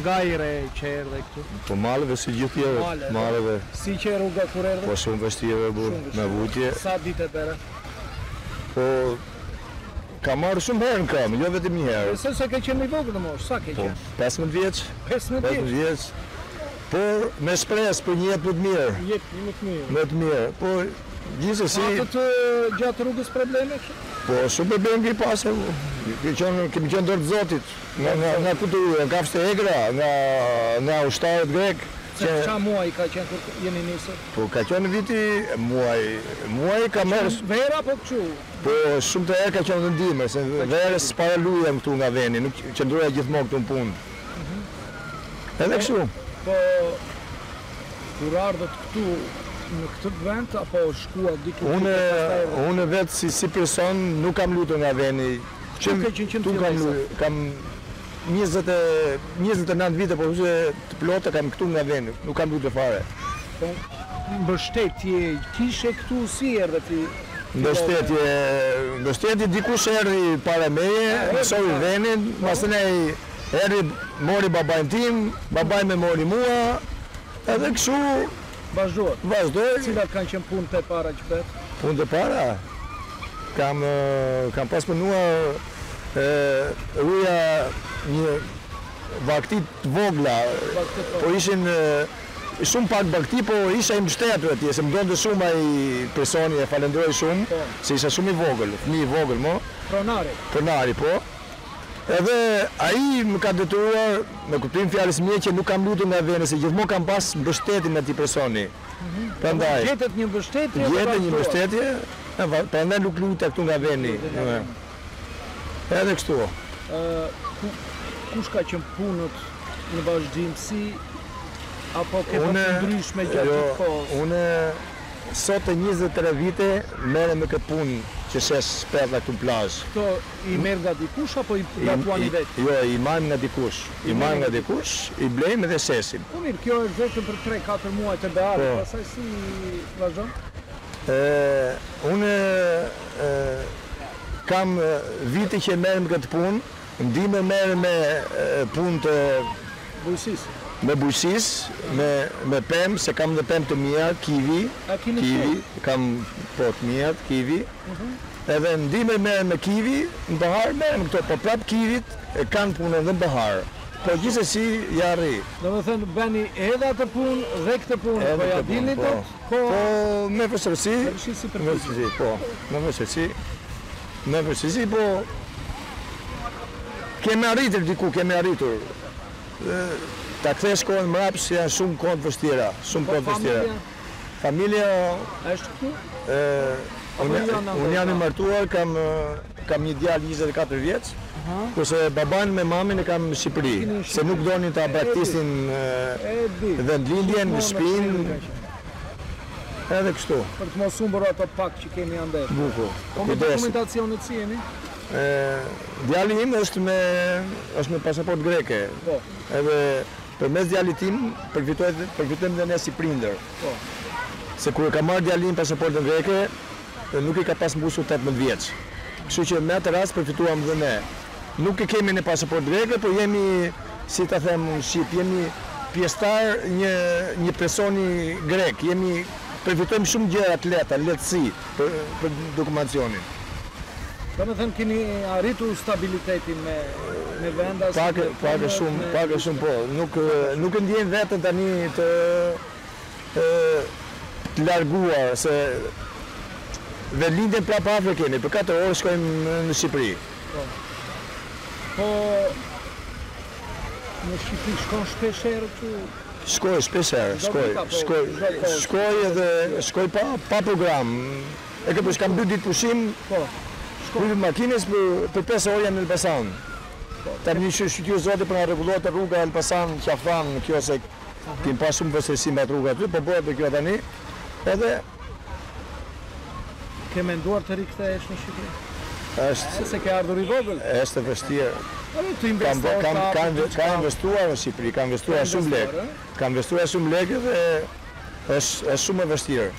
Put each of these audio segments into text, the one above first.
Nga i re që erdhe këtu? Po maleve si gjithë tjerët. Maleve. Maleve. Si qe rruga kur erdhe? Po shumë vështirë o burrë. Me vujtje. Sa ditë e bëre? Po Kam ardhë shumë herë në këmbë, jo vetëm një herë. Besoj se ke qenë i vogël në moshë, sa ke po, qenë? 15 vjeç. 15 vjeç. 15 vjeç. Por me shpresë për një jetë më të mirë. Një jetë më të mirë. Më të mirë. Po gjithsesi. Patët gjatë rrugës probleme? Po shumë probleme kemi pasur. Ke qenë kemi qenë dorë të Zotit. Nga ku të ruheni? Kafshët e egra nga ushtarët grekë që. Ça muaj ka qenë kur jeni nisur? Po ka qenë viti, muaj, muaji ka marrë. Ka qenë verë apo kështu? Po shumtën e herës ka qenë dhe dimër, se verës s'para luja këtu nga veni, nuk qëndroja gjithmonë këtu në punë. Edhe kështu. Po kur ardhët këtu në këtë vend apo shkuat diku tjetër pastaj erdhët këtu? Unë vetë si person nuk kam lujtur nga veni. Ku ke qenë? Kam njëzet e njëzet e nëntë vite, po thjesht se të plota kam këtu nga vendi, nuk kam lujtë fare. Po mbështetje kishe këtu si erdhe ti fillove? Mbështetje, mbështetje dikush erdhi para meje, mësoi vendin, pastaj erdhi mori babain tim, babai më mori mua, edhe kështu vazhdoi. Vazhdoi. Cilat kanë qenë punët e para që bëtë? Punët e para? Kam kam pas punuar e ruja ca bagëti të vogla, po ishin shumë pak bagëti, po isha i mbështetur atje, se më donte shumë ai personi, e falenderoj shumë, se isha shumë i vogël, fëmijë i vogël mo. Pronari. Pronari, po. Edhe ai më ka detyruar, me kuptimin e fjalës mirë, që nuk kam lujtur nga veni, se gjithmonë kam pas mbështetjen e atij personi. Prandaj gjetet një mbështetje dhe vazhduat. Gjeta një mbështetje, prandaj nuk lujta këtu nga vendi. Edhe kështu. Ë kush ka qenë punët në vazhdimësi apo ke bërë të ndryshme gjatë jo, gjithë kohës? Unë sot e 23 vite merrem me këtë punë që shes shperdha këtu në plazh. Këto i merr nga dikush apo i gatuani vetë? Jo, i marrim nga dikush. I marr nga dikush, i blejmë dhe shesim. Po mirë, kjo është vetëm për tre, katër muaj të beharit, pastaj si vazhdon? Unë kam vite që merrem me këtë punë, në dimër merrem me punë të bujqësisë. Me bujqësisë, me me pemë, se kam dhe pemë të mia, kivi, kivi, kam po të mia, kivi. Edhe në dimër merrem me kivi, në behar merrem me këto, po prapë kivit E kanë punën dhe Bahar, po gjithsesi ia arrij. Domethënë bëni edhe atë punë dhe këtë punë po ja dilni dot, po me vështirësi, me vështirësi po, me vështirësi, me vështirësi po kemi arritur diku, kemi arritur dhe ta kthesh kohën mbrapsht janë shumë kohë të vështira, shumë kohë të vështira. Familja është këtu? Unë jam i martuar, kam Kam një djalë njëzet e katër vjeç, kurse babanë me mamin e kam në Shqipëri, se nuk donin ta braktisnin vendlindjen, shtëpinë, edhe kështu. Për të mos humbur ato pak që kemi andej. Bukur. Po me dokumentacionet si jeni? Djali im është me është me pasaportë greke. Po. Edhe përmes djalit tim përfitoj përfitojmë dhe ne si prindër. Po. Se kur e ka marrë djali pasaportën greke, dhe nuk i ka pas mbushur tetëmbëdhjetë vjeç. Kështu që me atë rast përfituam dhe ne. Nuk e kemi ne pasaportë greke, por jemi, si ta them në shqip, jemi pjesëtar një një personi grek, jemi përfitojmë shumë gjëra të lehta, lehtësi për për dokumentacionin. Domethënë keni arritur stabilitetin me me vendas, me punët, me. Pak e shumë, pak e shumë po. Nuk nuk e ndjejmë veten tani të. e larguar se vendlindjen prapë afër e kemi, për katër orë shkojmë në Shqipëri. Po. Po në Shqipëri shkon shpesh herë ti? Shkoj shpesh herë, shkoj, po, shkoj, shkoj edhe shkoj pa pa program. E kur po s'kam dy ditë pushim. Po. Shkoj me makinë për për 5 orë jam në Elbasan. Po. Tani që shyqyr zotit për na rregulluar rruga Elbasan, Qafë Thanë, kjo se Kem pas shumë vështirësi me rruga aty, po bëhet dhe kjo tani. Edhe ke menduar të rikthehesh në Shqipëri? Është se ke ardhur i vogël. Është e vështirë. Kam kam kam kam investuar në Shqipëri, kam investuar shumë lekë. Kam investuar shumë lekë dhe është është shumë e vështirë.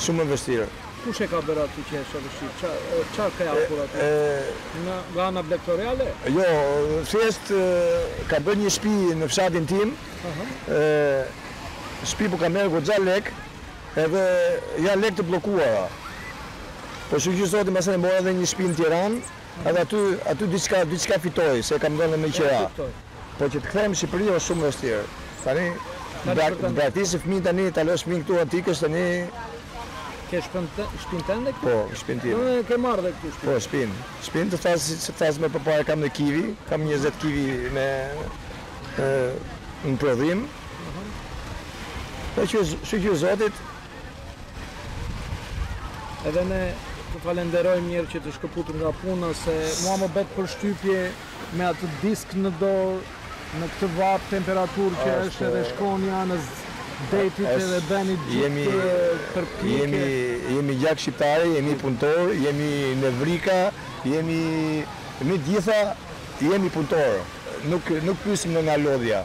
Shumë e vështirë. Kush e ka bërë atë që është e vështirë? Ça, çfarë ke hapur aty? Nga, nga ana blegtoriale? Jo, thjesht kam bërë një shtëpi në fshatin tim. Aha. Shtëpi po ka marrë goxha lek, edhe janë lek të bllokuara. Po kështu që zoti më e mora edhe një shtëpi në Tiranë, edhe aty aty diçka diçka fitoj, se e kam dhënë me qira. Po që të kthehem në Shqipëri është shumë vështirë. Tani të braktisësh fëmijën tani ta lësh fëmijën këtu e të ikësh tani. Ke shpinë shpinë tënde këtu? Po, shpinë time. Domethënë ke marrë dhe këtu shpinë. Po, shpinë. Shpinë të thashë siç të thashë më përpara kam në kivi, kam 20 kivi me ë në prodhim. Po që shyqyr Zotit. Edhe ne të falenderojmë që të shkëputëm nga puna se mua më bëtë përshtypje Me atë disk në dorë, në këtë vapë temperaturë që është edhe shkoni anës detit edhe bëni gjithë këtë përpjekje. Jemi gjak shqiptar, jemi punëtorë, jemi nevrika, jemi me të gjitha jemi punëtorë. Nuk pyesim ne nga lodhja.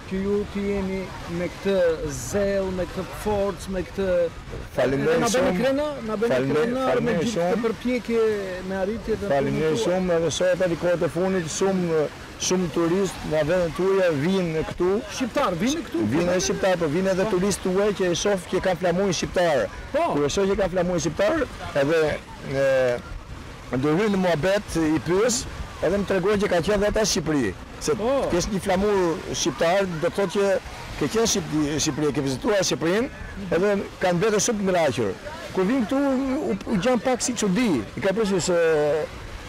Që ju të jeni me këtë zell, me këtë forcë, me këtë... Faleminderit shumë. Na bëni krenarë, na bëni krenarë me gjithë këtë përpjekje me arritjet e punës tuaj. Faleminderit shumë, edhe sot edhe kohët e fundit shumë shumë turistë nga vendet tuaja vijnë këtu. Shqiptarë vijnë këtu? Vijnë edhe shqiptarë, po vijnë edhe turistë tuaj që e shoh që kanë flamurin shqiptar. Kur e shoh që kanë flamurin shqiptar, edhe Ndërhyj në muhabet i pyes edhe më tregojnë që kanë qenë dhe ata në Shqipëri. Se të kesh një flamur shqiptar do të thotë që ke qenë në Shqipëri, e ke vizituar Shqipërinë edhe kanë mbetur shumë të kënaqur. Kur vijnë këtu u ngjan pak si çudi. I ka pëlqyer se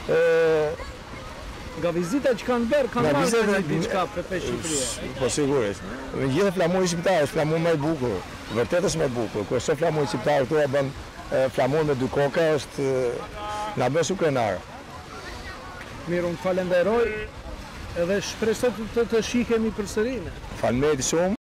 ë. Nga vizitat që kanë bërë kanë marrë ndonjë diçka prej Shqipërisë. Po sigurisht. Megjithatë flamuri shqiptar është flamuri më i bukur. Vërtet është më i bukur, kur shoh flamurin shqiptar këtu atë flamur me dy koka është na bën shumë krenarë. Mirë unë të falenderoj edhe shpresoj të shihemi përsëri ne. Faleminderit shumë.